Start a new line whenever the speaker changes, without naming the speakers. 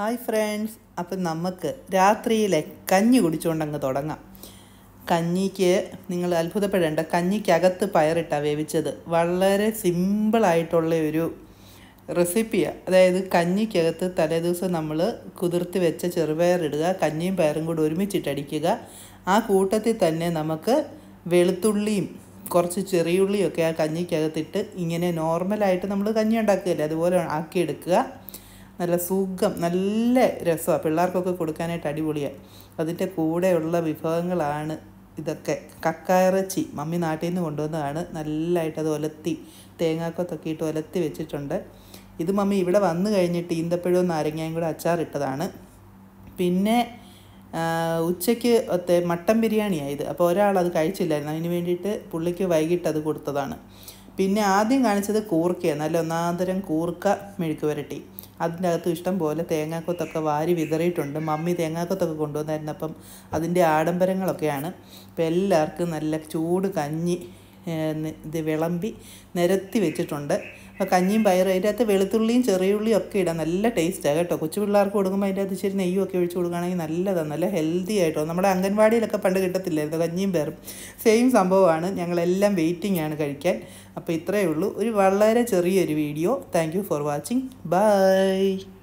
Hi friends. അപ്പം നമുക്ക് രാത്രിയിലെ കഞ്ഞി കുടിച്ചുകൊണ്ടങ്ങ് തുടങ്ങാം. കഞ്ഞിക്ക് നിങ്ങൾ അത്ഭുതപ്പെടേണ്ട കഞ്ഞിക്കകത്ത് പയറിട്ടാണ് വേവിച്ചത്. വളരെ സിമ്പിളായിട്ടുള്ള ഒരു റെസിപ്പിയാണ് അതായത് കഞ്ഞിക്കകത്ത് തലേദിവസം നമ്മൾ കുതിർത്ത് വെച്ച ചെറുപയറിടുക കഞ്ഞിയും പയറും കൂടി ഒരുമിച്ചിട്ടടിക്കുക ആ കൂട്ടത്തിൽ തന്നെ നമുക്ക് വെളുത്തുള്ളിയും കുറച്ച് ചെറിയുള്ളിയൊക്കെ ആ കഞ്ഞിക്കകത്തിട്ട് ഇങ്ങനെ നോർമലായിട്ട് നമ്മൾ കഞ്ഞി ഉണ്ടാക്കുകയല്ലേ അതുപോലെ ആക്കിയെടുക്കുക. നല്ല സുഖം നല്ല രസമാണ് പിള്ളേർക്കൊക്കെ കൊടുക്കാനായിട്ട് അടിപൊളിയാണ് അതിന്റെ കൂടെയുള്ള വിഭവങ്ങളാണ് ഇതൊക്കെ. കക്കയിറച്ചി മമ്മി നാട്ടിൽ നിന്ന് കൊണ്ടുവന്നതാണ്. നല്ലതായിട്ട് അത് ഒലത്തി തേങ്ങാക്കൊത്തൊക്കെ ഇട്ട് ഒലത്തി വെച്ചിട്ടുണ്ട്. ഇത് മമ്മി ഇവിടെ വന്നു കഴിഞ്ഞിട്ട് ഈന്തപ്പഴവും നാരങ്ങയും കൂടെ അച്ചാറിട്ടതാണ്. പിന്നെ ഉച്ചയ്ക്ക് ഒത്തെ മട്ടൻ ബിരിയാണിയാണ് ഇത്. അപ്പോൾ ഒരാൾ അത് കഴിച്ചില്ലായിരുന്നു. അതിന് വേണ്ടിയിട്ട് പുള്ളിക്ക് വൈകിട്ട് അത് കൊടുത്തതാണ്. പിന്നെ ആദ്യം കാണിച്ചത് കൂർക്കയാണ് നല്ല ഒന്നാന്തരം കൂർക്ക മെഴുക്ക് വരട്ടി. അതിന്റെ അകത്ത് ഇഷ്ടം പോലെ തേങ്ങാക്കൊത്തൊക്കെ വാരി വിതറിയിട്ടുണ്ട്. മമ്മി തേങ്ങാക്കൊത്തൊക്കെ കൊണ്ടുവന്നായിരുന്നു. അപ്പം അതിന്റെ ആഡംബരങ്ങളൊക്കെയാണ്. അപ്പോൾ എല്ലാവർക്കും നല്ല ചൂട് കഞ്ഞി ഇത് വിളമ്പി നിരത്തി വെച്ചിട്ടുണ്ട്. അപ്പോൾ കഞ്ഞിയും പയറും അതിന്റെ അകത്ത് വെളുത്തുള്ളിയും ചെറിയുള്ളിയും ഒക്കെ ഇടാം. നല്ല ടേസ്റ്റാണ് കേട്ടോ. കൊച്ചു പിള്ളേർക്ക് കൊടുക്കുമ്പോൾ അതിന്റെ അകത്ത് ഇച്ചിരി നെയ്യും ഒക്കെ ഒഴിച്ച് കൊടുക്കുകയാണെങ്കിൽ നല്ലതാണ് നല്ല ഹെൽത്തി ആയിട്ടോ. നമ്മുടെ അംഗൻവാടിയിലൊക്കെ പണ്ട് കിട്ടത്തില്ലായിരുന്നു കഞ്ഞിയും പയറും. സെയിം സംഭവമാണ്. ഞങ്ങളെല്ലാം വെയിറ്റിംഗ് ആണ് കഴിക്കാൻ. അപ്പോൾ ഇത്രയേ ഉള്ളൂ. ഒരു വളരെ ചെറിയൊരു video thank for watching bye